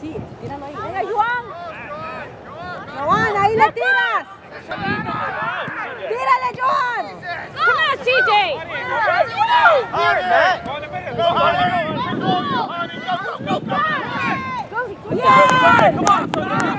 Así, tíralo ahí. Venga, Juan. Juan, ahí le tiras. Tírale, Johan. Come on, CJ. Bien. Come on, son, get there.